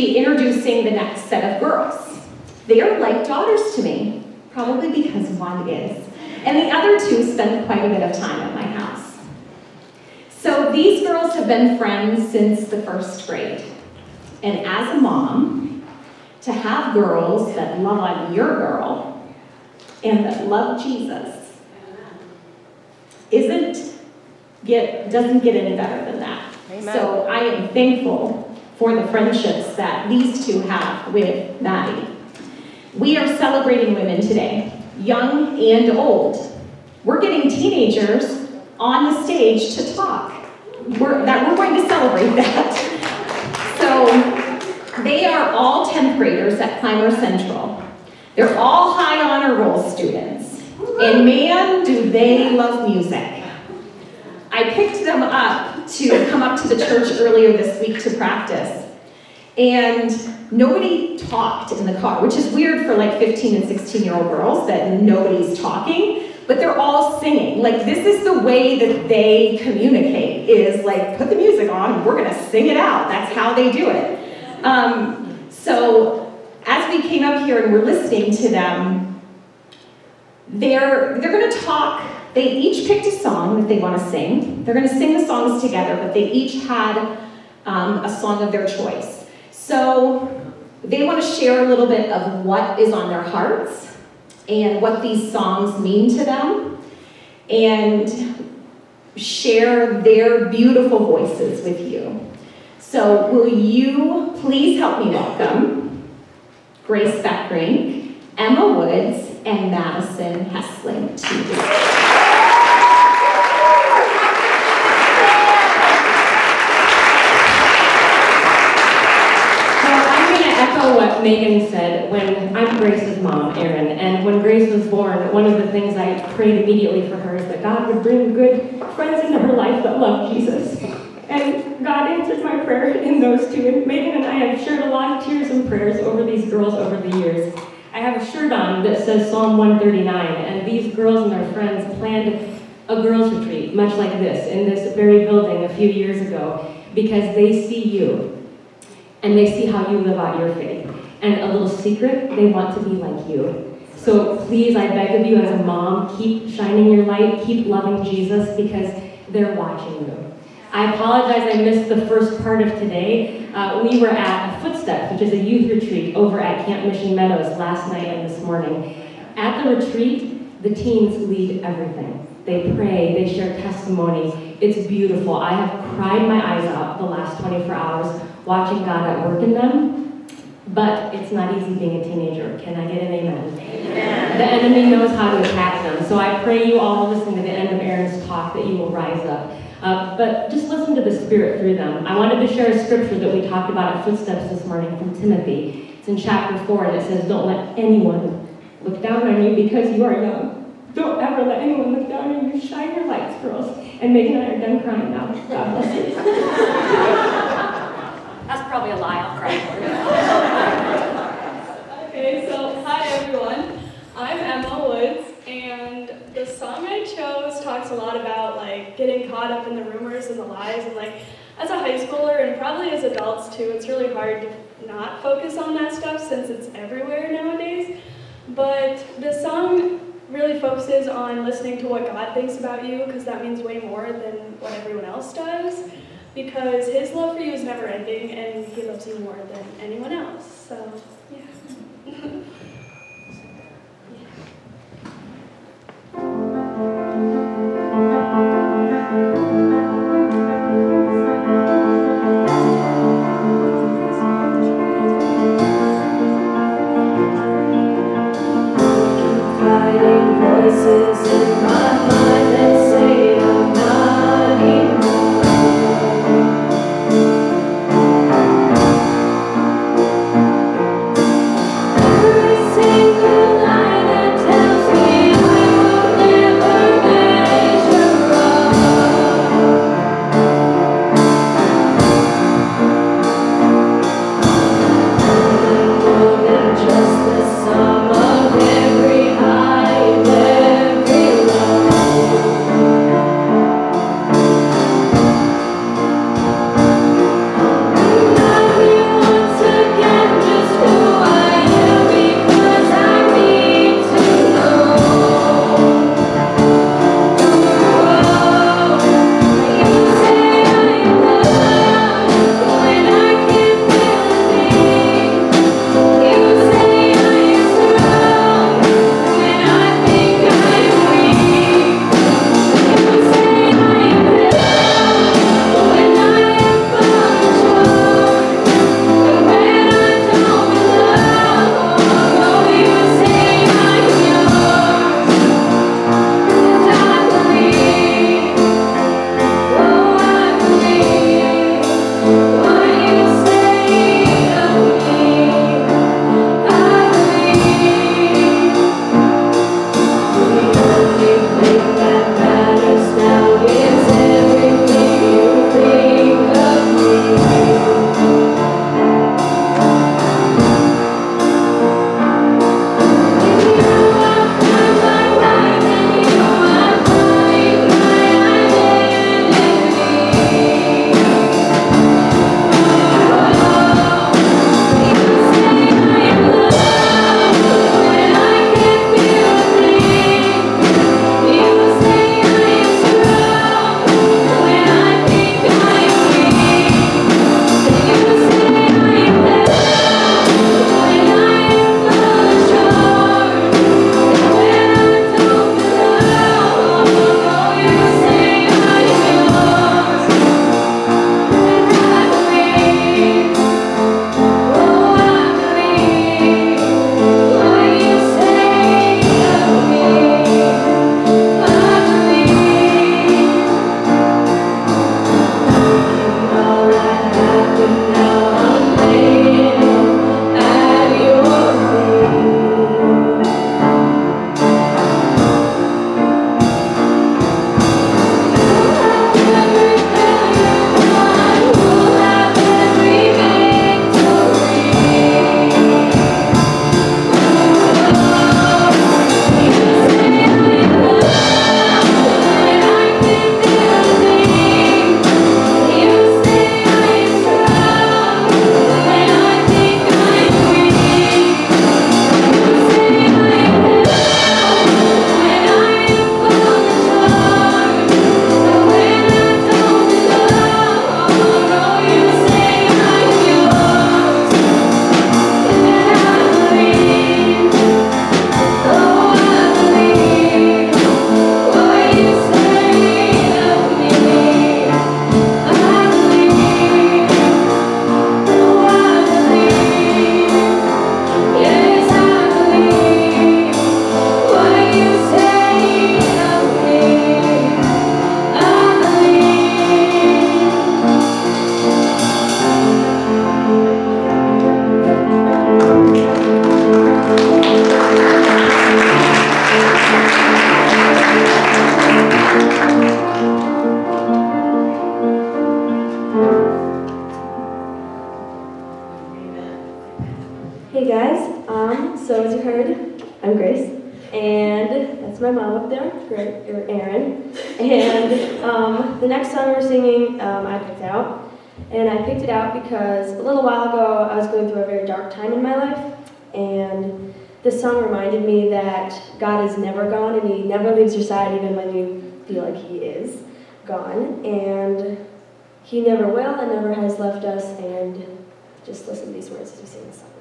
be introducing the next set of girls. They are like daughters to me, probably because one is. And the other two spend quite a bit of time at my house. So these girls have been friends since the first grade. And as a mom, to have girls that love on your girl and that love Jesus isn't get doesn't get any better than that. Amen. So I am thankful for the friendships that these two have with Mattie. We are celebrating women today, young and old. We're getting teenagers on the stage to talk. We're, that we're going to celebrate that. So they are all 10th graders at Clymer Central. They're all high honor roll students. And man, do they love music. I picked them up to come up to the church earlier this week to practice. And nobody talked in the car, which is weird for like 15 and 16 year old girls that nobody's talking, but they're all singing. Like this is the way that they communicate is like put the music on we're gonna sing it out. That's how they do it. Um, so as we came up here and we're listening to them, they're, they're gonna talk they each picked a song that they want to sing. They're going to sing the songs together, but they each had um, a song of their choice. So they want to share a little bit of what is on their hearts and what these songs mean to them and share their beautiful voices with you. So will you please help me welcome Grace Beckerink, Emma Woods, and Madison Hessling to the stage. echo what Megan said when I'm Grace's mom, Erin, and when Grace was born, one of the things I prayed immediately for her is that God would bring good friends into her life that love Jesus. And God answered my prayer in those two. And Megan and I have shared a lot of tears and prayers over these girls over the years. I have a shirt on that says Psalm 139, and these girls and their friends planned a girls' retreat, much like this, in this very building a few years ago, because they see you and they see how you live out your faith. And a little secret, they want to be like you. So please, I beg of you as a mom, keep shining your light, keep loving Jesus because they're watching you. I apologize, I missed the first part of today. Uh, we were at Footsteps, which is a youth retreat over at Camp Mission Meadows last night and this morning. At the retreat, the teens lead everything. They pray, they share testimony. It's beautiful. I have cried my eyes out the last 24 hours watching God at work in them. But it's not easy being a teenager. Can I get an amen? amen? The enemy knows how to attack them. So I pray you all listening to the end of Erin's talk that you will rise up. Uh, but just listen to the Spirit through them. I wanted to share a scripture that we talked about at Footsteps this morning from Timothy. It's in chapter 4, and it says, Don't let anyone look down on you because you are young. Don't ever let anyone look down on you. Shine your lights, girls. And Megan and I are done crying now. God bless you. That's probably a lie, I'll cry okay, so hi everyone. I'm Emma Woods, and the song I chose talks a lot about like getting caught up in the rumors and the lies, and like as a high schooler and probably as adults too, it's really hard to not focus on that stuff since it's everywhere nowadays. But the song really focuses on listening to what God thinks about you because that means way more than what everyone else does because his love for you is never ending and he loves you more than anyone else. So, because a little while ago I was going through a very dark time in my life, and this song reminded me that God is never gone and He never leaves your side even when you feel like He is gone. And He never will and never has left us, and just listen to these words as we sing the song.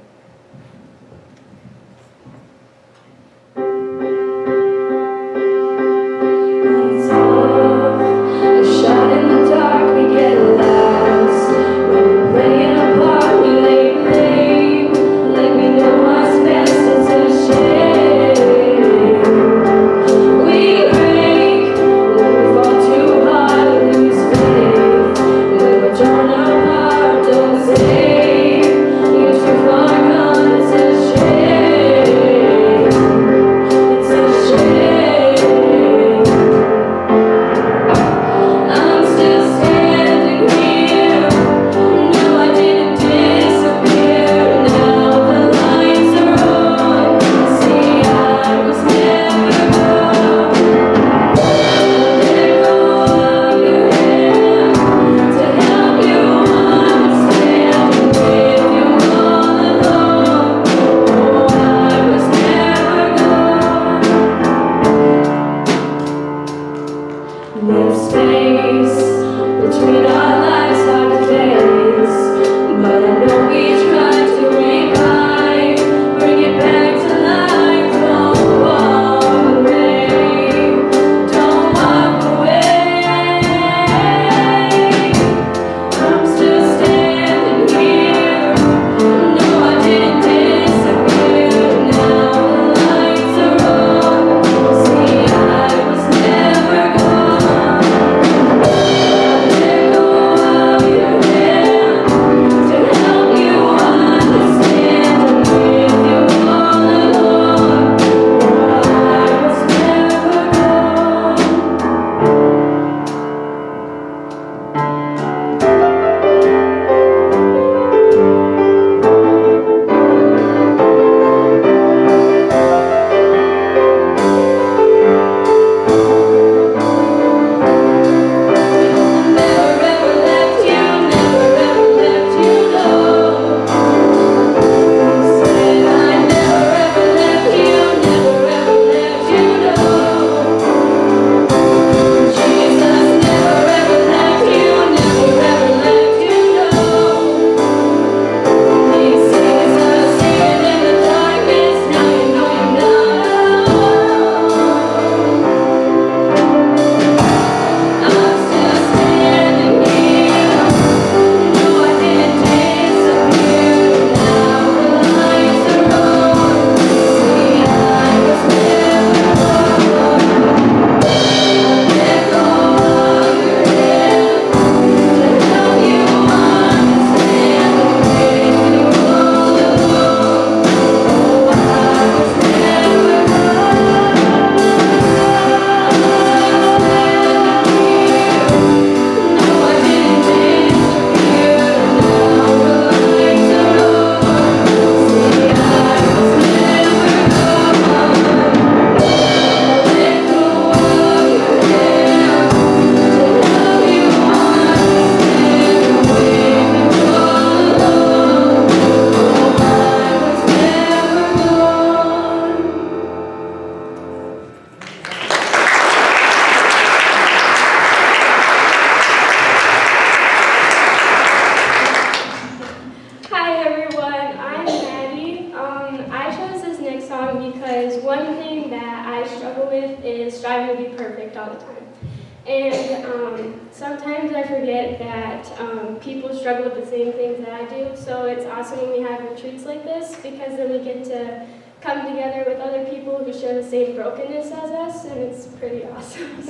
that I do. So it's awesome when we have retreats like this because then we get to come together with other people who share the same brokenness as us, and it's pretty awesome.